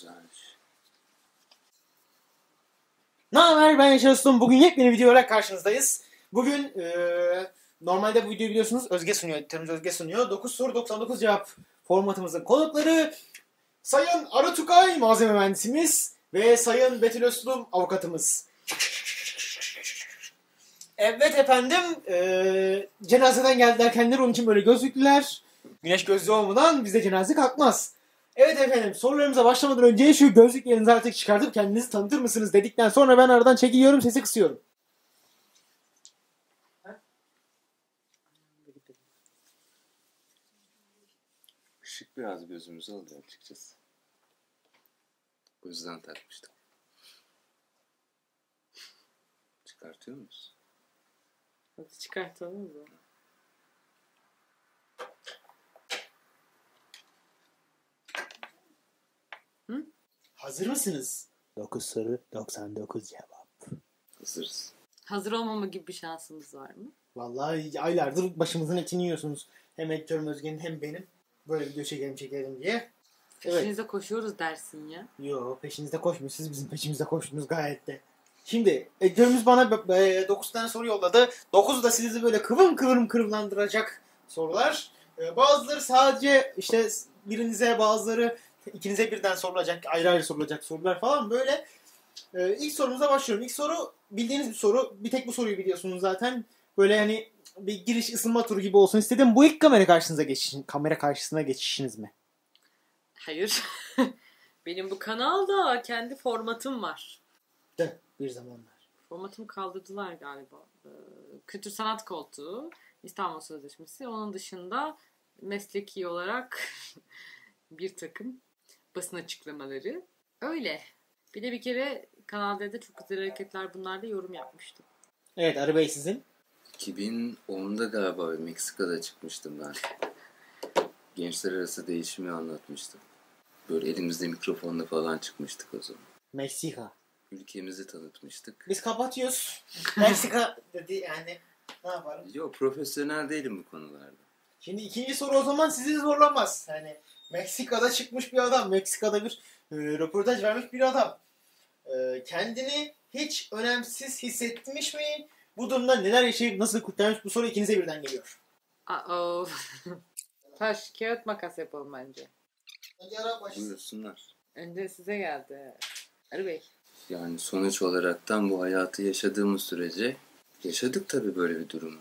Güzelmiş. Ne ben Yaşar Ustum. Bugün yepyeni video olarak karşınızdayız. Bugün eee, normalde bu videoyu biliyorsunuz Özge sunuyor. Editörümüz Özge sunuyor. 9 soru 99 cevap formatımızın konukları Sayın Arı Tukay malzeme mühendisimiz ve Sayın Betül Özlum avukatımız. Evet efendim eee, cenazeden geldiler kendileri onun için böyle gözlüklüler. Güneş gözlüğü olmadan bizde cenaze kalkmaz. Evet efendim sorularımıza başlamadan önce şu gözlüklerinizi artık çıkartıp kendinizi tanıtır mısınız dedikten sonra ben aradan çekiliyorum sesi kısıyorum. Işık biraz gözümüzü alıyor açıkçası. O yüzden takmıştım. Çıkartıyor muyuz? Hadi çıkartalım mı? Hazır mısınız? 9 soru 99 cevap. Hazırız. Hazır olmama gibi bir şansımız var mı? Vallahi aylardır başımızın etini yiyorsunuz. Hem editörüm Özge'nin hem benim. Böyle video çekelim çekelim diye. Evet. Peşinize koşuyoruz dersin ya. Yo peşinizde koşmuyor. Siz bizim peşimizde koştunuz gayet de. Şimdi editörümüz bana 9 tane soru yolladı. 9'u da sizi böyle kıvım kıvım kıvımlandıracak sorular. E, bazıları sadece işte birinize bazıları ikinize birden sorulacak, ayrı ayrı sorulacak sorular falan böyle. E, ilk sorumuza başlıyorum. İlk soru bildiğiniz bir soru. Bir tek bu soruyu biliyorsunuz zaten. Böyle hani bir giriş ısınma turu gibi olsun istedim. Bu ilk kamera karşınıza geçişin, kamera karşısına geçişiniz mi? Hayır. Benim bu kanalda kendi formatım var. De bir zamanlar. Formatımı kaldırdılar galiba. Ee, Kültür sanat koltuğu, İstanbul Sözleşmesi. Onun dışında mesleki olarak bir takım basın açıklamaları. Öyle. Bir de bir kere Kanal D'de çok güzel hareketler bunlarda yorum yapmıştım. Evet Arı Bey sizin. 2010'da galiba Meksika'da çıkmıştım ben. Gençler arası değişimi anlatmıştım. Böyle elimizde mikrofonla falan çıkmıştık o zaman. Meksika. Ülkemizi tanıtmıştık. Biz kapatıyoruz. Meksika dedi yani. Ne yapalım? Yok profesyonel değilim bu konularda. Şimdi ikinci soru o zaman sizi zorlamaz. Yani Meksika'da çıkmış bir adam. Meksika'da bir e, röportaj vermiş bir adam. E, kendini hiç önemsiz hissetmiş mi? Bu durumda neler yaşayıp nasıl kurtarmış? Bu soru ikinize birden geliyor. Aa, Taş, kağıt, makas yapalım bence. Buyursunlar. Önce size geldi. Arı Bey. Yani sonuç olaraktan bu hayatı yaşadığımız sürece yaşadık tabii böyle bir durumu.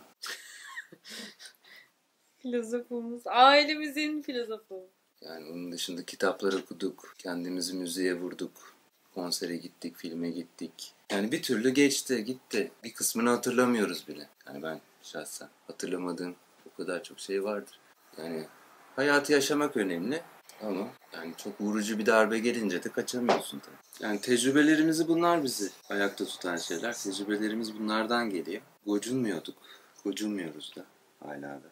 Filozofumuz. Ailemizin filozofu. Yani onun dışında kitaplar okuduk, kendimizi müziğe vurduk, konsere gittik, filme gittik. Yani bir türlü geçti, gitti. Bir kısmını hatırlamıyoruz bile. Yani ben şahsen hatırlamadığım o kadar çok şey vardır. Yani hayatı yaşamak önemli ama yani çok vurucu bir darbe gelince de kaçamıyorsun tabii. Yani tecrübelerimizi bunlar bizi ayakta tutan şeyler. Tecrübelerimiz bunlardan geliyor. Gocunmuyorduk, gocunmuyoruz da hala da.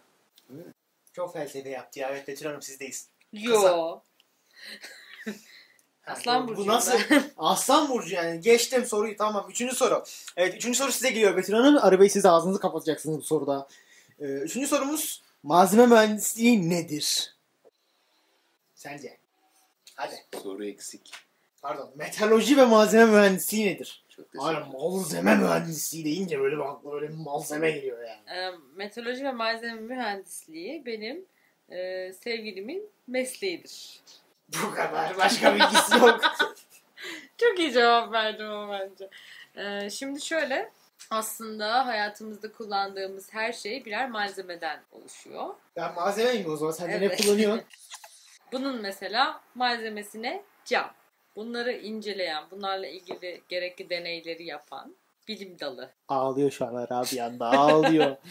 Çok felsefe yaptı ya. Evet Betül Hanım sizdeyiz. Yo. Aslan bu- Bu nasıl? Aslan Burcu yani. Geçtim soruyu tamam. Üçüncü soru. Evet üçüncü soru size geliyor Betül Hanım. Arı Bey siz ağzınızı kapatacaksınız bu soruda. Ee, üçüncü sorumuz malzeme mühendisliği nedir? Sence? Hadi. Soru eksik. Pardon. Metalurji ve malzeme mühendisliği nedir? Çok Aynen malzeme mühendisliği deyince böyle bir akla böyle bir malzeme geliyor yani. Ee, meteoroloji ve malzeme mühendisliği benim e, sevgilimin mesleğidir. Bu kadar. Başka bilgisi yok. Çok iyi cevap verdim ama bence. Ee, şimdi şöyle aslında hayatımızda kullandığımız her şey birer malzemeden oluşuyor. ben malzemeyim o zaman. Sen de ne Evet. kullanıyorsun? Bunun mesela malzemesine cam. Bunları inceleyen, bunlarla ilgili gerekli deneyleri yapan bilim dalı. Ağlıyor şu an Ara bir anda. Ağlıyor.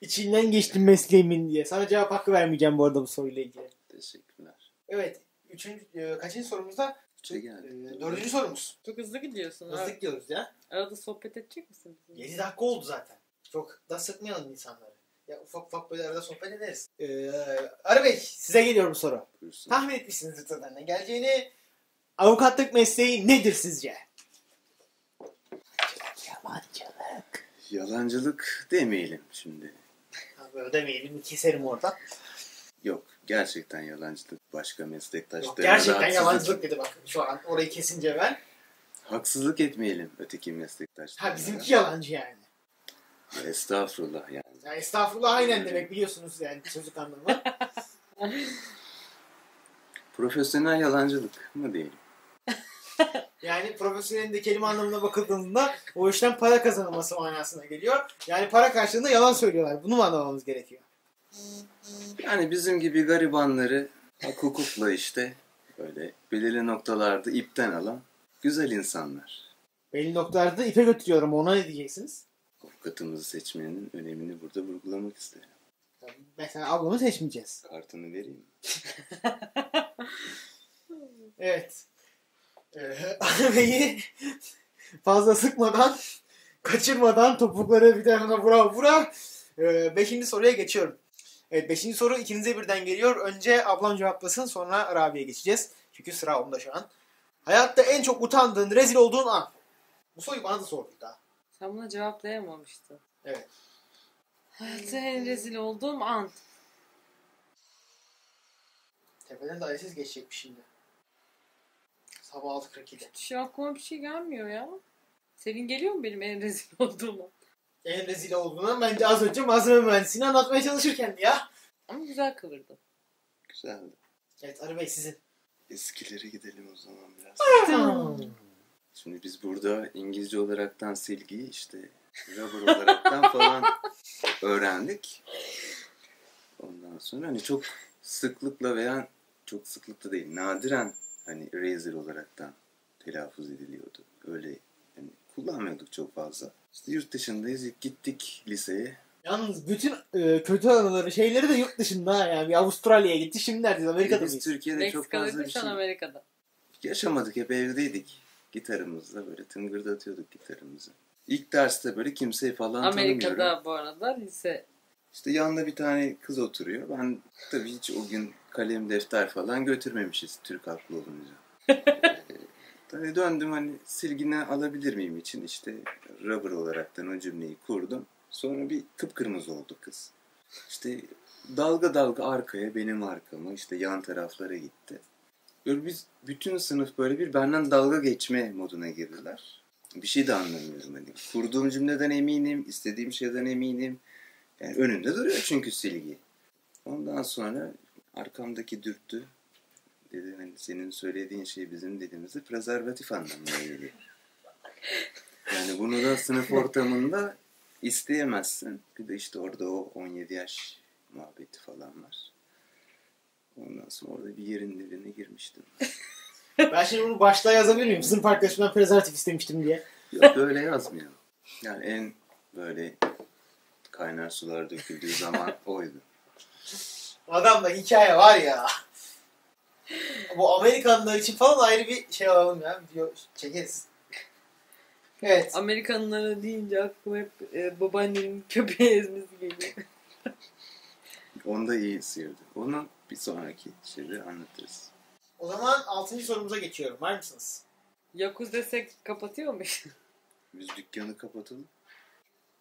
İçinden geçtim mesleğimin diye. Sana cevap hakkı vermeyeceğim bu arada bu soruyla ilgili. Teşekkürler. Evet. Üçüncü, e, kaçıncı sorumuzda? Üçe geldik. E, dördüncü sorumuz. Çok hızlı gidiyorsun. Hızlı gidiyoruz ya. Arada sohbet edecek misin? 7 dakika oldu zaten. Çok da sıkmayalım insanları. Ya ufak ufak böyle arada sohbet ederiz. Ee, Arı Bey size geliyor bu soru. Buyursun. Tahmin etmişsinizdir zaten ne geleceğini. Avukatlık mesleği nedir sizce? Yabancılık. Yalancılık demeyelim şimdi. Ha, Böyle demeyelim keserim orada. Yok gerçekten yalancılık başka Yok, meslektaşlarına gerçekten haksızlık- yalancılık dedi bak şu an. Orayı kesince ben. Haksızlık etmeyelim öteki meslektaşlarına. Ha bizimki yalancı yani. Estağfurullah yani. Ya estağfurullah aynen demek biliyorsunuz yani sözlük anlamı. Profesyonel yalancılık mı diyelim? Yani profesyonelin de kelime anlamına bakıldığında o işten para kazanılması manasına geliyor. Yani para karşılığında yalan söylüyorlar. Bunu mu anlamamız gerekiyor? Yani bizim gibi garibanları hak hukukla işte böyle belirli noktalarda ipten alan güzel insanlar. Belli noktalarda ipe götürüyorum. Ona ne diyeceksiniz? Avukatımızı seçmenin önemini burada vurgulamak isterim. Mesela ablamı seçmeyeceğiz. Kartını vereyim. Evet. Ee, Arabayı fazla sıkmadan, kaçırmadan topukları bir tarafına vura vura ee, beşinci soruya geçiyorum. Evet beşinci soru ikinize birden geliyor. Önce ablam cevaplasın sonra Rabia'ya geçeceğiz. Çünkü sıra onda şu an. Hayatta en çok utandığın, rezil olduğun an. Bu soruyu bana da sorduk daha. Sen buna cevaplayamamıştın. Evet. Hayatta en rezil olduğum an. Tepeden dairesiz geçecekmiş şimdi. Sabah 6.42'de. Şu an aklıma bir şey gelmiyor ya. Senin geliyor mu benim en rezil olduğum an? En rezil olduğunu bence az önce malzeme mühendisliğini anlatmaya çalışırken ya. Ama güzel kıvırdım. Güzeldi. Evet Arı Bey sizin. Eskilere gidelim o zaman biraz. Tamam. Şimdi biz burada İngilizce olaraktan silgiyi işte rubber olaraktan falan öğrendik. Ondan sonra hani çok sıklıkla veya çok sıklıkla değil nadiren hani razor olaraktan telaffuz ediliyordu. Öyle hani kullanmıyorduk çok fazla. İşte yurt dışındayız ilk gittik liseye. Yalnız bütün e, kötü anıları şeyleri de yurt dışında ha yani. Bir Avustralya'ya gitti şimdi neredeyiz Amerika'da Biz mıyız? Türkiye'de çok fazla bir şey Amerika'da. yaşamadık. Hep evdeydik. Gitarımızla böyle tıngırdatıyorduk gitarımızı. İlk derste böyle kimseyi falan tanımıyorum. Amerika'da bu arada lise. İşte yanında bir tane kız oturuyor. Ben tabii hiç o gün kalem defter falan götürmemişiz Türk haklı olunca. Tabii döndüm hani silgini alabilir miyim için işte rubber olaraktan o cümleyi kurdum. Sonra bir kıpkırmızı oldu kız. İşte dalga dalga arkaya benim arkama işte yan taraflara gitti. Böyle biz bütün sınıf böyle bir benden dalga geçme moduna girdiler. Bir şey de anlamıyorum hani. Kurduğum cümleden eminim, istediğim şeyden eminim. Yani önünde duruyor çünkü silgi. Ondan sonra arkamdaki dürttü. Dedi hani senin söylediğin şey bizim dediğimizde prezervatif anlamına geliyor. Yani bunu da sınıf ortamında isteyemezsin. Bir de işte orada o 17 yaş muhabbeti falan var. Ondan sonra orada bir yerin dibine girmiştim. Ben şimdi bunu başta yazabilir miyim? Sınıf arkadaşımdan prezervatif istemiştim diye. Yok öyle yazmıyor. Yani en böyle kaynar sular döküldüğü zaman oydu. Adamda hikaye var ya. Bu Amerikanlılar için falan ayrı bir şey alalım ya. Video çekeriz. Evet. Amerikanlara deyince aklıma hep e, babaannenin köpeği ezmesi geliyor. Onda iyi sıyırdı. Onu bir sonraki şeyde anlatırız. O zaman 6. sorumuza geçiyorum. Var mısınız? Yakuz desek kapatıyor muyuz? Biz dükkanı kapatalım.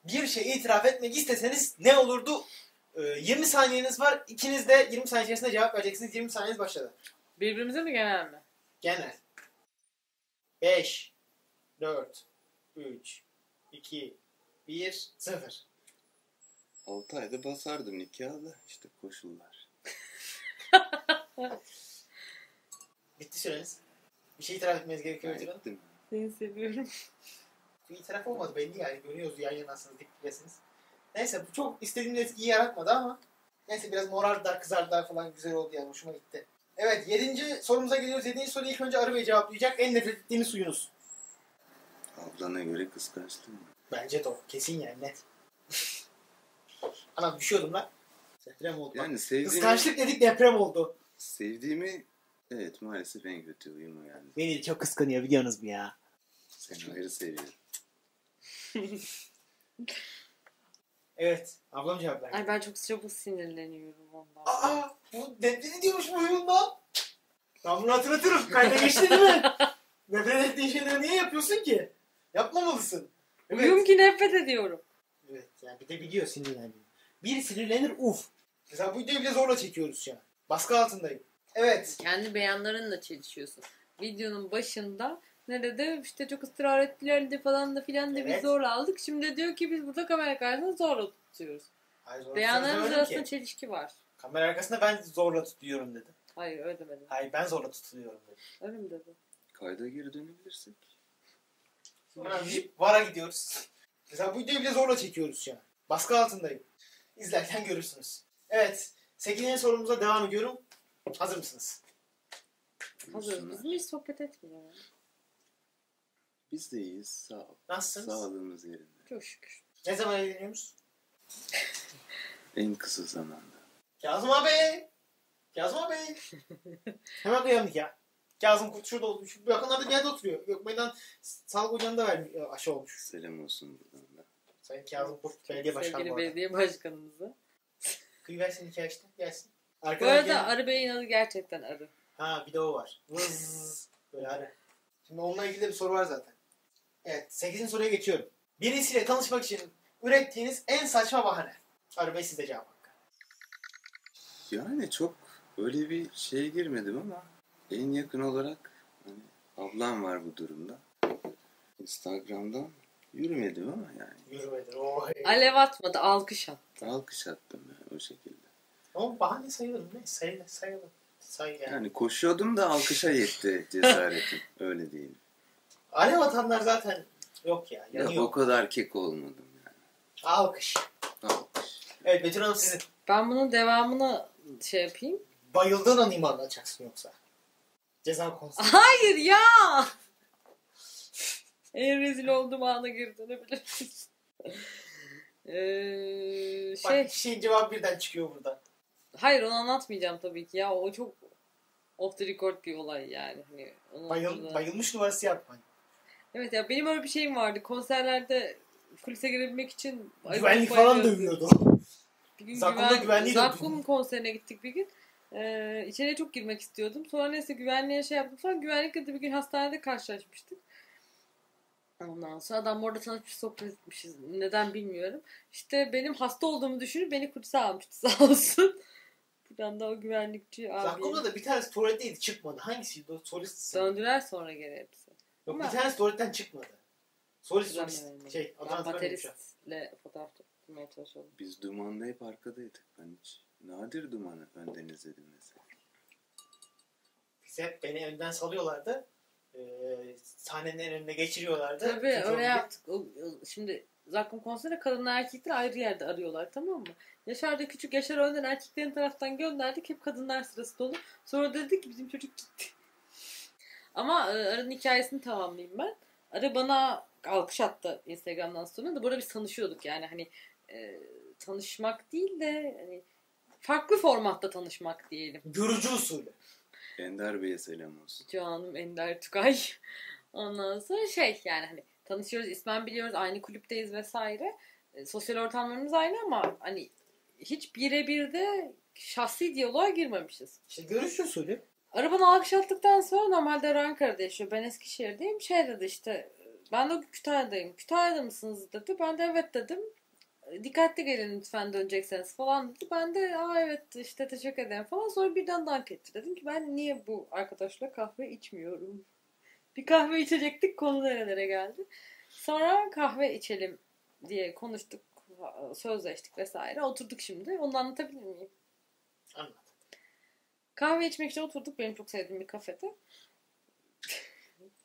Bir şey itiraf etmek isteseniz ne olurdu? Ee, 20 saniyeniz var. İkiniz de 20 saniye içerisinde cevap vereceksiniz. 20 saniyeniz başladı. Birbirimize mi genel mi? Genel. 5 4 3 2 1 0 6 ayda basardım nikahı da işte koşullar. Bitti süreniz. Bir şey itiraf etmeniz gerekiyor Ben gittim. Seni seviyorum. Bir itiraf olmadı belli yani. Görüyoruz yan yanasınız, dip dibesiniz. Neyse bu çok istediğim etkiyi yaratmadı ama neyse biraz morardılar, kızardılar falan güzel oldu yani hoşuma gitti. Evet yedinci sorumuza geliyoruz. Yedinci soruyu ilk önce Arı Bey cevaplayacak. En nefret ettiğiniz suyunuz. Ablana göre kıskançtım. Bence de o. Kesin yani net. Anam düşüyordum lan. Deprem oldu. Yani sevdiğimi, Kıskançlık dedik deprem oldu. sevdiğimi evet maalesef en kötü uyum o yani. Beni çok kıskanıyor biliyorsunuz mu ya? Seni ayrı seviyorum. Evet. Ablam cevap verdi. Ay ben çok çabuk sinirleniyorum ondan. Aa, bu nefret ediyormuş bu huyundan. Ben bunu hatırlatırım. Kayda geçti değil mi? nefret ettiğin şeyleri niye yapıyorsun ki? Yapmamalısın. Evet. Uyum ki nefret ediyorum. Evet yani bir de biliyor sinirlendiğini. Bir sinirlenir uf. Mesela bu videoyu bile zorla çekiyoruz an. Baskı altındayım. Evet. Kendi beyanlarınla çelişiyorsun. Videonun başında nerede işte çok ısrar ettiler de falan da filan da biz Evet. zorla aldık. Şimdi diyor ki biz burada kamera karşısında zorla tutuyoruz. Hayır, zorla Beyanlarımız arasında ki. çelişki var. Kamera arkasında ben zorla tutuyorum dedim. Hayır öyle demedim. Hayır ben zorla tutuluyorum dedim. Öyle mi dedim? Kayda geri dönebilirsek. Önemli. Vara gidiyoruz. Mesela bu videoyu bile zorla çekiyoruz an. Baskı altındayım. İzlerken görürsünüz. Evet. 8. sorumuza devam ediyorum. Hazır mısınız? Hazırız. Bizim hiç sohbet etmiyor. Biz de iyiyiz. Sağ ol. Nasılsınız? Sağlığımız yerinde. Çok şükür. Ne zaman evleniyoruz? En kısa zamanda. Kazım abi! Kazım abi! Hemen uyandık ya. Kazım Kurt şurada oldu. Şu yakınlarda bir yerde oturuyor. Gökmen'den sağlık ocağında vermiş, aşı olmuş. Selam olsun buradan da. Sayın Kazım Kurt belediye başkanı Sevgili bu belediye başkanımıza. Kıyı versin hikaye işte. Gelsin. Bu Arkadan arada gelin. Arı Bey'in adı gerçekten Arı. Ha bir de o var. Vız. Böyle arı. Şimdi onunla ilgili de bir soru var zaten. Evet. 8. soruya geçiyorum. Birisiyle tanışmak için ürettiğiniz en saçma bahane. Arı Bey size cevap hakkı. Yani çok öyle bir şeye girmedim ama en yakın olarak hani ablam var bu durumda. Instagram'dan yürümedim ama yani. Yürümedir. Oh. Alev atmadı, alkış attı. Alkış attım yani o şekilde. Ama bahane sayılır mı? Sayılır. Sayılır. Say yani. Yani koşuyordum da alkışa yetti cesaretim. Öyle değil. Alev atanlar zaten yok ya. Ya Yanıyor. o kadar kek olmadım yani. Alkış. Alkış. Evet Betül Hanım sizin. Ben bunun devamını şey yapayım. Bayıldığın anı mı anlatacaksın yoksa? Ceza konusu. Hayır ya! En rezil olduğum ana geri dönebiliriz. Ee, Bak şey, iki şeyin cevabı birden çıkıyor burada. hayır onu anlatmayacağım tabii ki ya. O çok off the record bir olay yani. Hani Bayıl, burada- bayılmış numarası yapmayın. Evet ya benim öyle bir şeyim vardı. Konserlerde kulise girebilmek için Güvenlik falan dövüyordu. Bir gün Zakkum'da güven... güvenliği Zakkum konserine gittik bir gün. Ee, içeriye çok girmek istiyordum. Sonra neyse güvenliğe şey yaptık falan. Güvenlikle de bir gün hastanede karşılaşmıştık. Ondan sonra adam orada tanışmış sohbet etmişiz. Neden bilmiyorum. İşte benim hasta olduğumu düşünüp beni kulise almıştı sağ olsun. Buradan da o güvenlikçi abi. Zakkum'da da bir tanesi tuvaletteydi çıkmadı. Hangisiydi o? Solist. Döndüler sonra gene hepsi. Yok Ama- bir tanesi tuvaletten çıkmadı. Solist solist. Şey adını Ben hatırlamıyorum şu an. bateristle fotoğraf tutmaya çalışıyordum. Biz Duman'da hep arkadaydık. Ben hiç nadir Duman'ı önden izledim mesela. Biz hep beni önden salıyorlardı. Ee, sahnenin en önüne geçiriyorlardı. Tabii Çünkü öyle yaptık. O, o- şimdi Zakkum konserinde kadınlar erkekler ayrı yerde arıyorlar tamam mı? Yaşar da küçük Yaşar önden erkeklerin taraftan gönderdik. Hep kadınlar sırası dolu. Sonra dedik ki bizim çocuk gitti. Ama e, Arı'nın hikayesini tamamlayayım ben. Arı bana alkış attı Instagram'dan sonra da burada biz tanışıyorduk yani hani e, tanışmak değil de hani farklı formatta tanışmak diyelim. Görücü usulü. Ender Bey'e selam olsun. Canım Ender Tugay. Ondan sonra şey yani hani tanışıyoruz, ismen biliyoruz, aynı kulüpteyiz vesaire. E, sosyal ortamlarımız aynı ama hani hiç birebir de şahsi diyaloğa girmemişiz. İşte görücü usulü. Arabanı alkış attıktan sonra normalde Ankara'da yaşıyor. Ben Eskişehir'deyim. Şey dedi işte ben de Kütahya'dayım. Kütahya'da mısınız dedi. Ben de evet dedim. Dikkatli gelin lütfen dönecekseniz falan dedi. Ben de aa evet işte teşekkür ederim falan. Sonra birden dank etti. Dedim ki ben niye bu arkadaşla kahve içmiyorum? Bir kahve içecektik konu nerelere geldi. Sonra kahve içelim diye konuştuk. Sözleştik vesaire. Oturduk şimdi. Onu anlatabilir miyim? Anlat. Kahve içmek için oturduk benim çok sevdiğim bir kafede.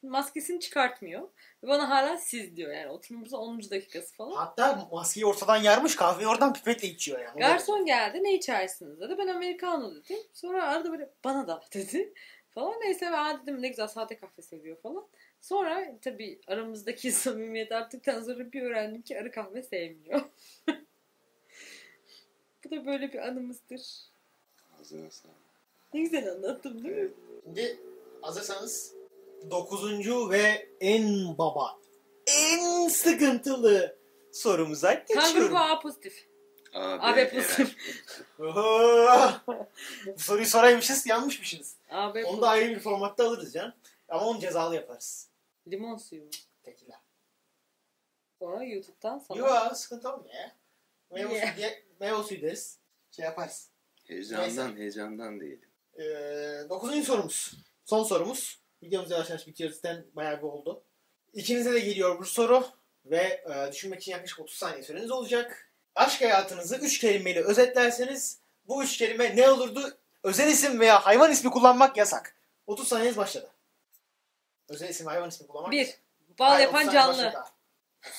Maskesini çıkartmıyor. Ve bana hala siz diyor yani oturmamızın 10. dakikası falan. Hatta maskeyi ortadan yarmış kahveyi oradan pipetle içiyor yani. Garson geldi ne içersiniz dedi. Ben Americano dedim. Sonra arada böyle bana da dedi. Falan neyse ben dedim ne güzel sade kahve seviyor falan. Sonra tabii aramızdaki samimiyet arttıktan sonra bir öğrendim ki arı kahve sevmiyor. Bu da böyle bir anımızdır. Ağzına sağlık. Ne güzel anlattım değil mi? Şimdi hazırsanız 9. ve en baba, en sıkıntılı sorumuza Kan grubu geçiyorum. A pozitif. Abi, AB Eray. pozitif. Bu soruyu soraymışız yanlışmışız. AB Onu da ayrı bir formatta alırız can. Ama onu cezalı yaparız. Limon suyu mu? Tekiler. Sonra YouTube'dan sana. Yok sıkıntı olmuyor ya. Meyve suyu, meyve suyu deriz. Şey yaparız. Heyecandan, heyecandan değilim. Ee, dokuzuncu sorumuz. Son sorumuz. Videomuz yavaş yavaş bitiyor. Zaten bayağı bir oldu. İkinize de geliyor bu soru. Ve e, düşünmek için yaklaşık 30 saniye süreniz olacak. Aşk hayatınızı 3 kelimeyle özetlerseniz bu 3 kelime ne olurdu? Özel isim veya hayvan ismi kullanmak yasak. 30 saniyeniz başladı. Özel isim hayvan ismi kullanmak Bir. Bal Hayır, yapan 30 saniye canlı. başladı.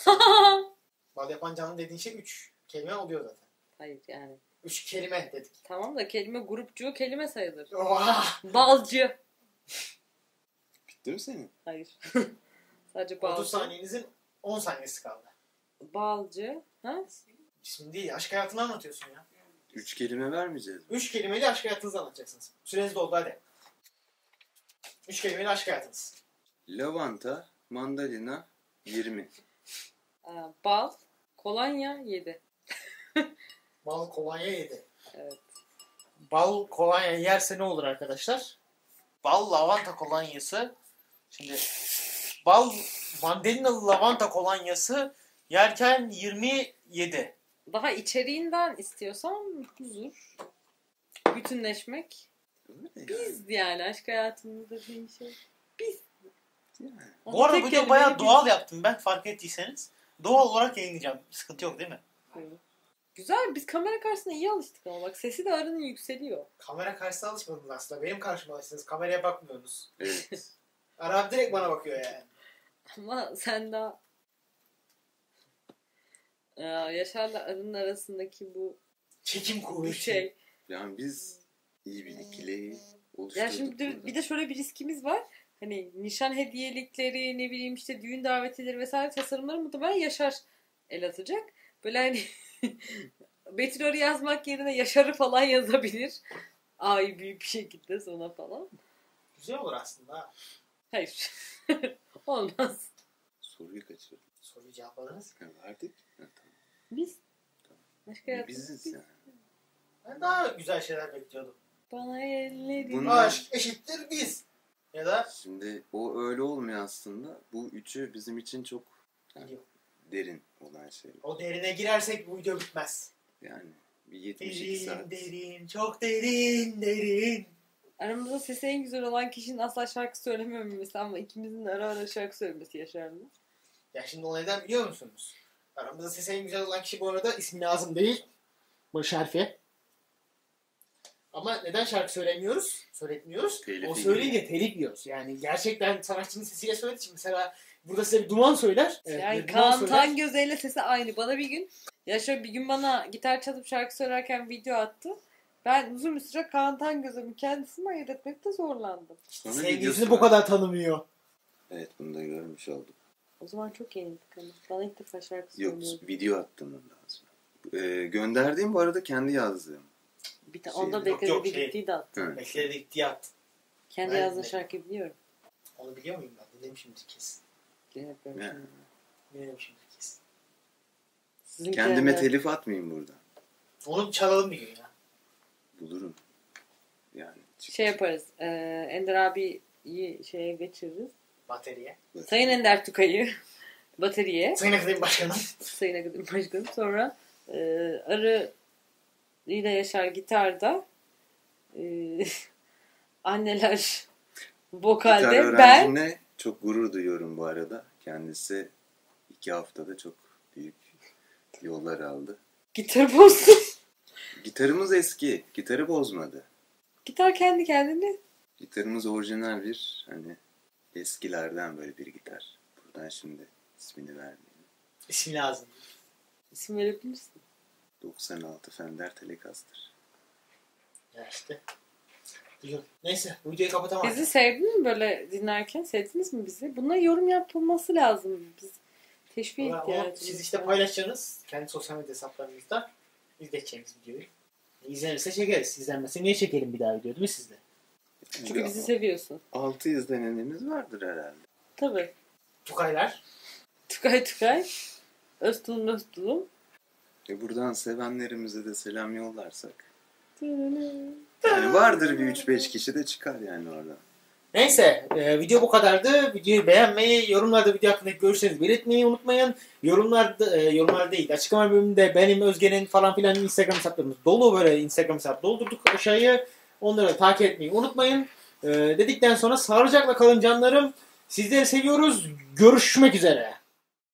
Bal yapan canlı dediğin şey 3 kelime oluyor zaten. Hayır yani. 3 kelime dedik. Tamam da kelime grupçu kelime sayılır. Oha! Balcı. Bitti mi senin? Hayır. Sadece 30 balcı. saniyenizin 10 saniyesi kaldı. Balcı. Ha? İsmin değil, aşk hayatını anlatıyorsun ya. Üç kelime vermeyeceğiz. Üç kelimeyle aşk hayatınızı anlatacaksınız. Süreniz doldu hadi. Üç kelimeyle aşk hayatınız. Lavanta, mandalina, 20. Aa, bal. Kolonya 7. Bal kolonya yedi. Evet. Bal kolonya yerse ne olur arkadaşlar? Bal lavanta kolonyası. Şimdi bal mandalinalı lavanta kolonyası yerken 27. Daha içeriğinden istiyorsan huzur. Bütünleşmek. Biz yani aşk hayatımızda bir şey. Biz. Yani. Bu arada kelimeyle bayağı doğal yaptım ben fark ettiyseniz. Doğal olarak yayınlayacağım. Sıkıntı yok değil mi? Evet. Güzel biz kamera karşısında iyi alıştık ama bak sesi de arının yükseliyor. Kamera karşısına alışmadınız aslında. Benim karşıma alıştınız. Kameraya bakmıyorsunuz. Evet. Arap direkt bana bakıyor yani. Ama sen daha Ee, Yaşar'la arının arasındaki bu Çekim kuvveti. şey. Yani biz iyi bir ikili oluşturduk. Ya şimdi bir- burada. bir de şöyle bir riskimiz var. Hani nişan hediyelikleri, ne bileyim işte düğün davetileri vesaire tasarımları muhtemelen Yaşar el atacak. Böyle hani Betül Arı yazmak yerine Yaşar'ı falan yazabilir. Ay büyük bir şekilde sona falan. Güzel olur aslında. ha. Hayır. Olmaz. Soruyu kaçırdım. Soruyu cevapladınız. Ha, verdik. Ha, tamam. Biz. Başka Bir yaptık. Biziz Biz. yani. Ben daha güzel şeyler bekliyordum. Bana elleri. Bunlar- Aşk eşittir biz. Ya da Şimdi o öyle olmuyor aslında. Bu üçü bizim için çok yani, derin olan şeyler. o derine girersek bu video bitmez. Yani bir 72 Derin, saat. derin, çok derin, derin. Aramızda sesi en güzel olan kişinin asla şarkı söylememesi ama ikimizin ara ara şarkı söylemesi Yaşar'la. Ya şimdi o neden biliyor musunuz? Aramızda sesi en güzel olan kişi bu arada ismi lazım değil. Barış Harfi. Ama neden şarkı söylemiyoruz? Söyletmiyoruz. Telifi o söyleyince telif yiyoruz. Yani gerçekten sanatçının sesiyle söylediği için mesela burada size bir duman söyler. Evet, yani duman Kaan söyler. Tangöze'yle sesi aynı. Bana bir gün Yaşar bir gün bana gitar çalıp şarkı söylerken video attı. Ben uzun bir süre Kaan Tangöze'nin kendisini ayırt etmekte zorlandım. Sonra Sevgilisini bu kadar tanımıyor. Evet bunu da görmüş olduk. O zaman çok yenildik ama. Bana ilk defa şarkı Yok söylüyordu. video attım ondan sonra. Ee, gönderdiğim bu arada kendi yazdığım. Bir ta- Şey, onda yok, bekledi yok, bir şey. gittiği de attı. Evet. Bekledik diye at. Kendi Ben yazdığı de. şarkıyı biliyorum. Onu biliyor muyum ben? Dedim şimdi kesin. Yani. kesin. Sizin Kendime kendi- telif atmayayım burada. Onu çalalım bir gün ya. Bulurum. Yani çık- Şey yaparız. E, Ender abiyi şeye geçiririz. Bateriye. Sayın Ender Tukay'ı bataryaya. Sayın Akademi Başkanı. Sayın Akademi Başkanı. Sonra e, Arı ile Yaşar gitarda. E, anneler Gitar vokalde. Ben öğrencimle çok gurur duyuyorum bu arada. Kendisi iki haftada çok büyük yollar aldı. gitar bozdum. Gitarımız eski. Gitarı bozmadı. Gitar kendi kendine. Gitarımız orijinal bir hani eskilerden böyle bir gitar. Buradan şimdi ismini vermeyeyim. İsmi lazım. İsim verebilirsin. 96 Fender Telecaster. Ya işte. Biliyorum. Neyse bu videoyu kapatamam. Bizi sevdin mi böyle dinlerken? Sevdiniz mi bizi? Buna yorum yapılması lazım. Biz teşvik ihtiyacımız Siz işte paylaşacaksınız kendi sosyal medya hesaplarınızda izleyeceğimiz videoyu. İzlenirse çekeriz. İzlenmezse niye çekelim bir daha video değil mi sizde? Çünkü bizi seviyorsun. 6 izlenenimiz vardır herhalde. Tabii. Tukaylar. Tukay Tukay. Öztulum Öztulum. E buradan sevenlerimize de selam yollarsak. Yani vardır bir 3-5 kişi de çıkar yani orada. Neyse e, video bu kadardı. Videoyu beğenmeyi, yorumlarda video hakkındaki görüşlerinizi belirtmeyi unutmayın. Yorumlarda, e, yorumlar değil. Açıklama bölümünde benim, Özge'nin falan filan Instagram hesaplarımız dolu. Böyle Instagram hesap doldurduk aşağıya. Onları takip etmeyi unutmayın. E, dedikten sonra sağlıcakla kalın canlarım. Sizleri seviyoruz. Görüşmek üzere.